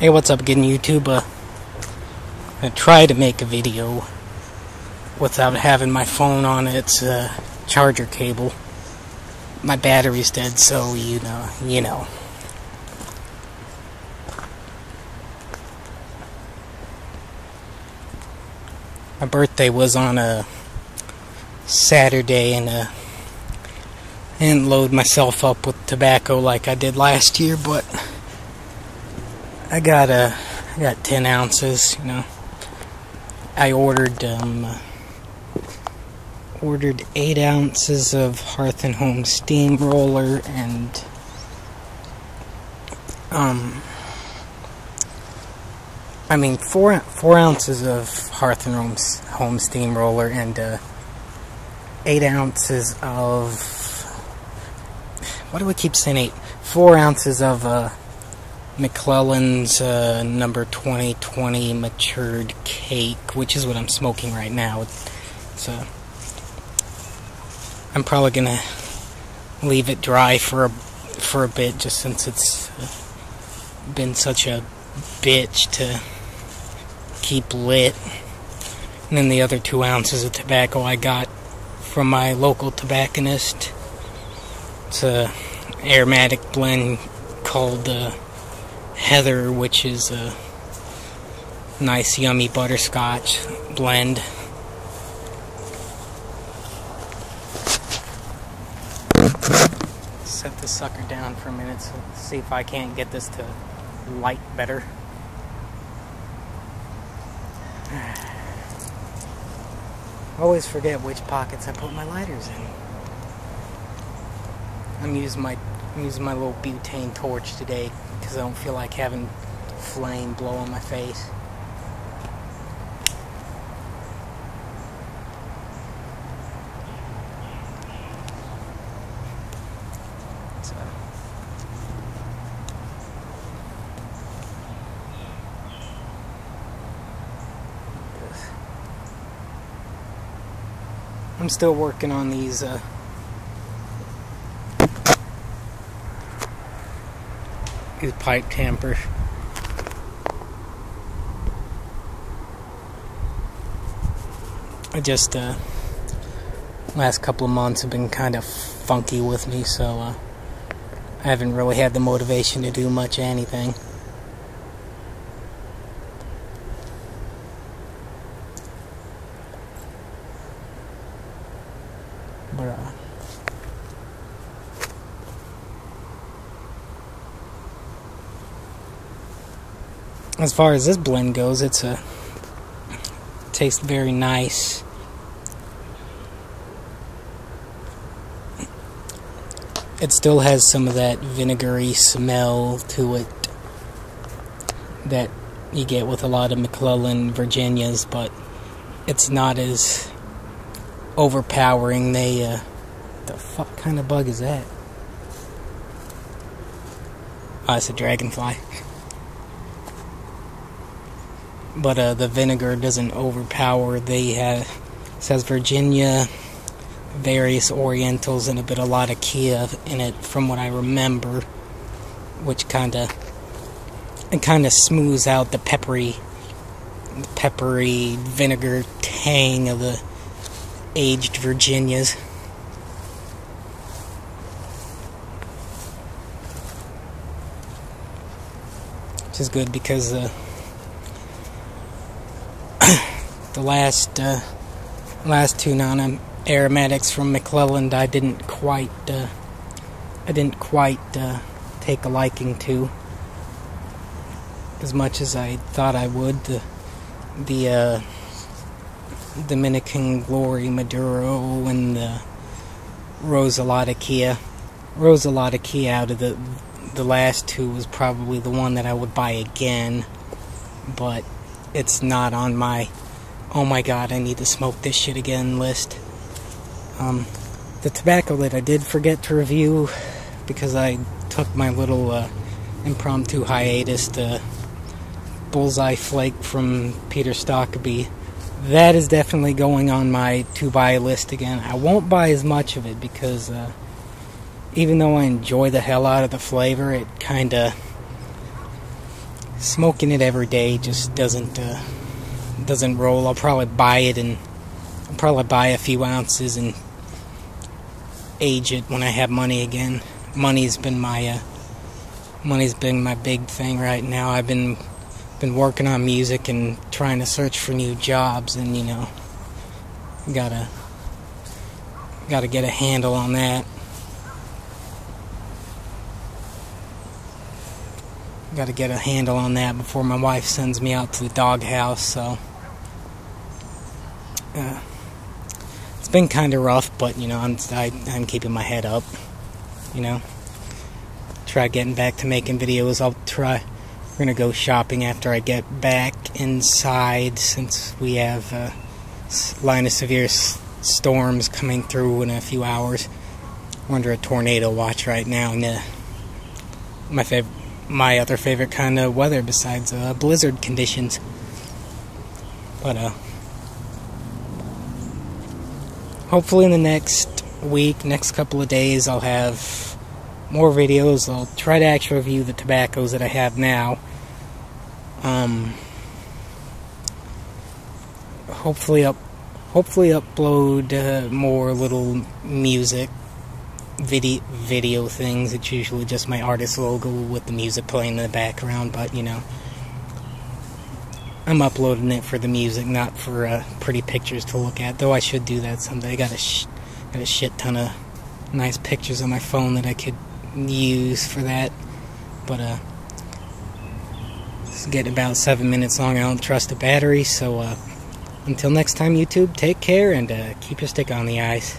Hey, what's up again, YouTube? Uh, I try to make a video without having my phone on its uh, charger cable. My battery's dead, so you know, you know. My birthday was on a Saturday, and uh, I didn't load myself up with tobacco like I did last year, but. I got a, I got 10 ounces, you know. I ordered, um, ordered 8 ounces of Hearth and Home Steamroller and, um, I mean, four, four ounces of Hearth and Home, home Steamroller and, uh, 8 ounces of, what do we keep saying 8? 4 ounces of, uh, McClelland's uh, number 2020 matured cake, which is what I'm smoking right now. So I'm probably gonna leave it dry for a for a bit, just since it's been such a bitch to keep lit. And then the other two ounces of tobacco I got from my local tobacconist. It's a aromatic blend called. Uh, Heather, which is a nice, yummy butterscotch blend. Set this sucker down for a minute to see if I can't get this to light better. always forget which pockets I put my lighters in. I'm using my I'm using my little butane torch today because I don't feel like having flame blow on my face. I'm still working on these uh, his pipe tampers. I just, uh, last couple of months have been kind of funky with me, so, uh, I haven't really had the motivation to do much anything. But, uh, as far as this blend goes, it's a tastes very nice. It still has some of that vinegary smell to it that you get with a lot of McClelland Virginias, but it's not as overpowering. They, uh, the fuck kind of bug is that? Oh, it's a dragonfly but uh, the vinegar doesn't overpower. They have says Virginia, various Orientals, and a bit a lot of Kia in it, from what I remember, which kind of it kind of smooths out the peppery, peppery vinegar tang of the aged Virginias. Which is good because uh, the last uh, last two non aromatics from McClelland I didn't quite uh, I didn't quite uh, take a liking to as much as I thought I would. The the uh, Dominican Glory Maduro and the Rose of Latakia. Kia out of the the last two was probably the one that I would buy again, but it's not on my oh my god, I need to smoke this shit again list. Um, the tobacco that I did forget to review because I took my little uh, impromptu hiatus to Bullseye Flake from Peter Stokkebye. That is definitely going on my to buy list again. I won't buy as much of it because uh, even though I enjoy the hell out of the flavor, it kind of smoking it every day just doesn't uh, doesn't roll. I'll probably buy it and I'll probably buy a few ounces and age it when I have money again. Money's been my uh, money's been my big thing right now. I've been been working on music and trying to search for new jobs and you know gotta gotta get a handle on that. Got to get a handle on that before my wife sends me out to the doghouse. So uh, it's been kind of rough, but you know I'm I, am i am keeping my head up. You know, try getting back to making videos. I'll try. We're gonna go shopping after I get back inside, since we have a line of severe storms coming through in a few hours. We're under a tornado watch right now, and uh, my favorite my other favorite kind of weather besides uh, blizzard conditions. But uh, hopefully in the next week, next couple of days, I'll have more videos. I'll try to actually review the tobaccos that I have now. Um, hopefully up, hopefully upload uh, more little music video video things. It's usually just my artist logo with the music playing in the background, but you know, I'm uploading it for the music, not for uh, pretty pictures to look at. Though I should do that someday. I got a sh- got a shit ton of nice pictures on my phone that I could use for that, but uh. It's getting about seven minutes long. I don't trust the battery, so uh, until next time, YouTube, take care and uh, keep your stick on the ice.